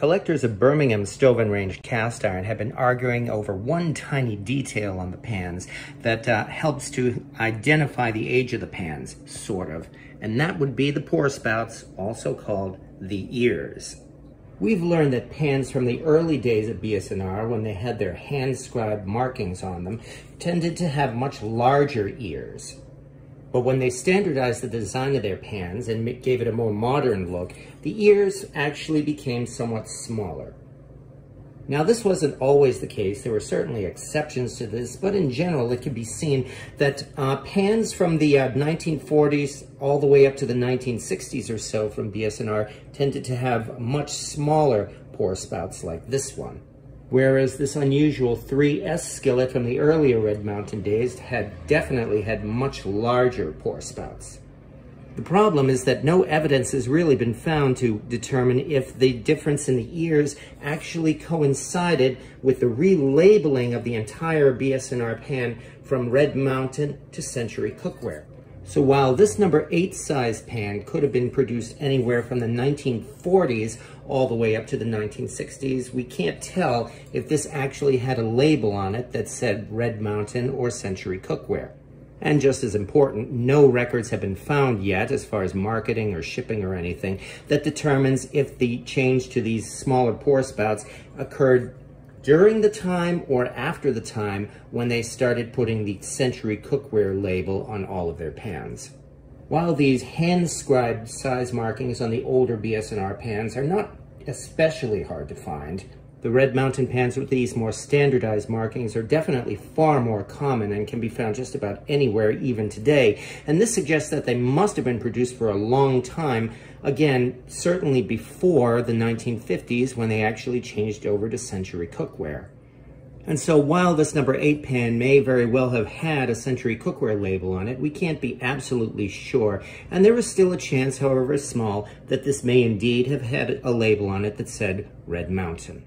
Collectors of Birmingham stove and range cast iron have been arguing over one tiny detail on the pans that uh, helps to identify the age of the pans, sort of, and that would be the pour spouts, also called the ears. We've learned that pans from the early days of BS&R, when they had their hand-scribed markings on them, tended to have much larger ears. But when they standardized the design of their pans and gave it a more modern look, the ears actually became somewhat smaller. Now, this wasn't always the case. There were certainly exceptions to this, but in general, it can be seen that uh, pans from the uh, 1940s all the way up to the 1960s or so from BS&R tended to have much smaller pour spouts like this one whereas this unusual 3S skillet from the earlier Red Mountain days had definitely had much larger pour spouts. The problem is that no evidence has really been found to determine if the difference in the ears actually coincided with the relabeling of the entire BS&R pan from Red Mountain to Century Cookware. So while this number 8 size pan could have been produced anywhere from the 1940s all the way up to the 1960s, we can't tell if this actually had a label on it that said Red Mountain or Century Cookware. And just as important, no records have been found yet as far as marketing or shipping or anything that determines if the change to these smaller pour spouts occurred during the time or after the time when they started putting the Century Cookware label on all of their pans. While these hand-scribed size markings on the older BS&R pans are not especially hard to find, the Red Mountain pans with these more standardized markings are definitely far more common and can be found just about anywhere even today. And this suggests that they must have been produced for a long time, again, certainly before the 1950s when they actually changed over to Century Cookware. And so while this number 8 pan may very well have had a Century Cookware label on it, we can't be absolutely sure. And there is still a chance, however small, that this may indeed have had a label on it that said Red Mountain.